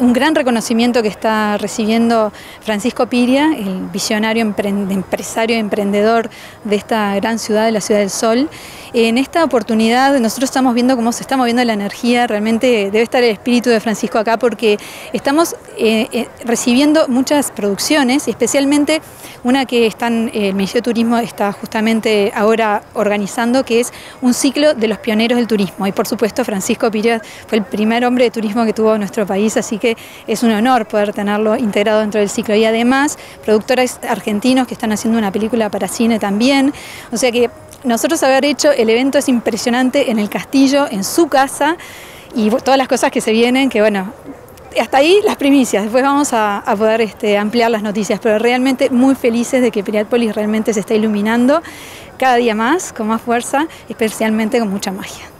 un gran reconocimiento que está recibiendo Francisco Piria, el visionario empresario, emprendedor de esta gran ciudad, de la Ciudad del Sol. En esta oportunidad nosotros estamos viendo cómo se está moviendo la energía, realmente debe estar el espíritu de Francisco acá porque estamos eh, eh, recibiendo muchas producciones, especialmente una que están, el Ministerio de Turismo está justamente ahora organizando, que es un ciclo de los pioneros del turismo. Y por supuesto Francisco Piria fue el primer hombre de turismo que tuvo nuestro país, así que es un honor poder tenerlo integrado dentro del ciclo. Y además, productores argentinos que están haciendo una película para cine también. O sea que nosotros haber hecho el evento es impresionante en el castillo, en su casa, y todas las cosas que se vienen, que bueno, hasta ahí las primicias, después vamos a, poder este, ampliar las noticias, pero realmente muy felices de que Piriápolis realmente se está iluminando cada día más, con más fuerza, especialmente con mucha magia.